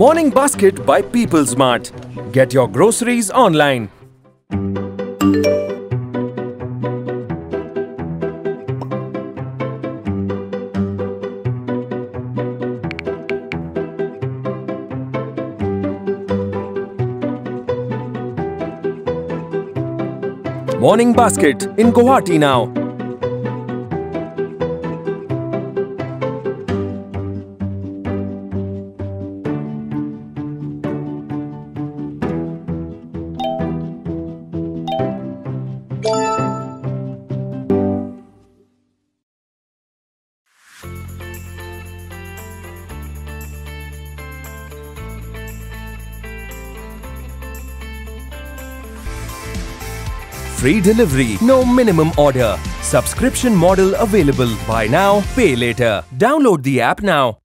Morning Basket by People's Mart. Get your groceries online. Morning Basket in Guwahati now. Free delivery, no minimum order. Subscription model available. Buy now, pay later. Download the app now.